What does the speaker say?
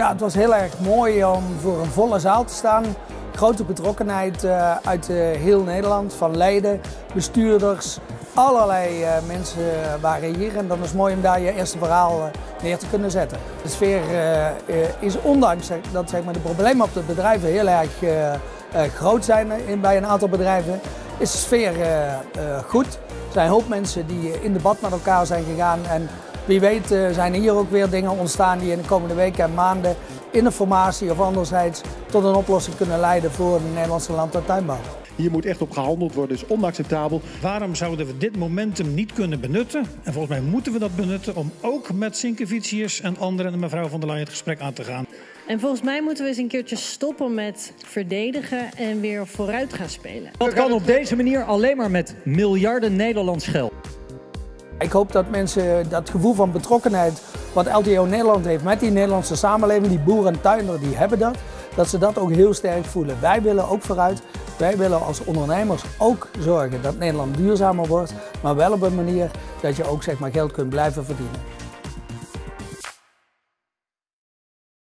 Ja, het was heel erg mooi om voor een volle zaal te staan. Grote betrokkenheid uh, uit uh, heel Nederland, van Leiden, bestuurders, allerlei uh, mensen waren hier. En dan is het mooi om daar je eerste verhaal neer te kunnen zetten. De sfeer is ondanks dat zeg maar, de problemen op de bedrijven heel erg groot zijn bij een aantal bedrijven, is de sfeer goed. Er zijn een hoop mensen die in debat met elkaar zijn gegaan. En wie weet uh, zijn hier ook weer dingen ontstaan die in de komende weken en maanden in de formatie of anderzijds tot een oplossing kunnen leiden voor de Nederlandse land- en tuinbouw. Hier moet echt op gehandeld worden, is onacceptabel. Waarom zouden we dit momentum niet kunnen benutten? En volgens mij moeten we dat benutten om ook met Sinkevicius en anderen en mevrouw van der Leyen het gesprek aan te gaan. En volgens mij moeten we eens een keertje stoppen met verdedigen en weer vooruit gaan spelen. Dat kan op deze manier alleen maar met miljarden Nederlands geld. Ik hoop dat mensen dat gevoel van betrokkenheid wat LTO Nederland heeft met die Nederlandse samenleving, die boeren en tuinders, die hebben dat, dat ze dat ook heel sterk voelen. Wij willen ook vooruit. Wij willen als ondernemers ook zorgen dat Nederland duurzamer wordt, maar wel op een manier dat je ook zeg maar, geld kunt blijven verdienen.